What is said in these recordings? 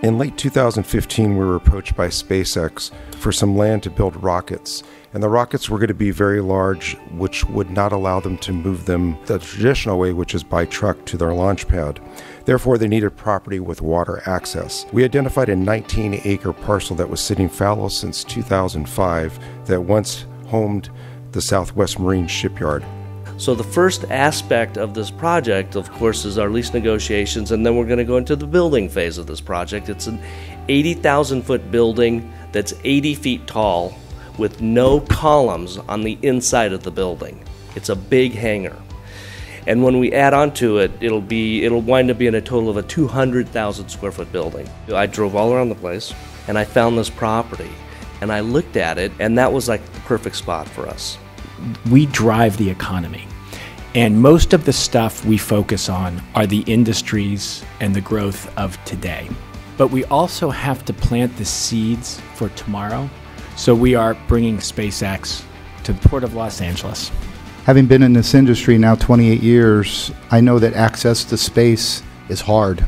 In late 2015, we were approached by SpaceX for some land to build rockets. And the rockets were going to be very large, which would not allow them to move them the traditional way, which is by truck to their launch pad. Therefore, they needed property with water access. We identified a 19 acre parcel that was sitting fallow since 2005 that once homed the Southwest Marine Shipyard. So, the first aspect of this project, of course, is our lease negotiations, and then we're going to go into the building phase of this project. It's an 80,000 foot building that's 80 feet tall with no columns on the inside of the building. It's a big hangar. And when we add on to it, it'll be it'll wind up being a total of a 200,000 square foot building. I drove all around the place and I found this property and I looked at it and that was like the perfect spot for us we drive the economy. And most of the stuff we focus on are the industries and the growth of today. But we also have to plant the seeds for tomorrow. So we are bringing SpaceX to the Port of Los Angeles. Having been in this industry now 28 years, I know that access to space is hard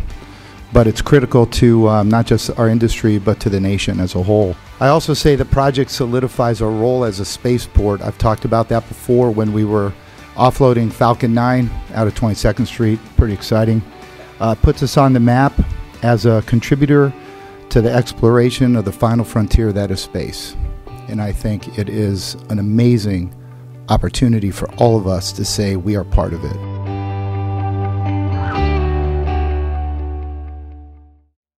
but it's critical to um, not just our industry but to the nation as a whole. I also say the project solidifies our role as a spaceport. I've talked about that before when we were offloading Falcon 9 out of 22nd Street. Pretty exciting. Uh, puts us on the map as a contributor to the exploration of the final frontier that is space. And I think it is an amazing opportunity for all of us to say we are part of it.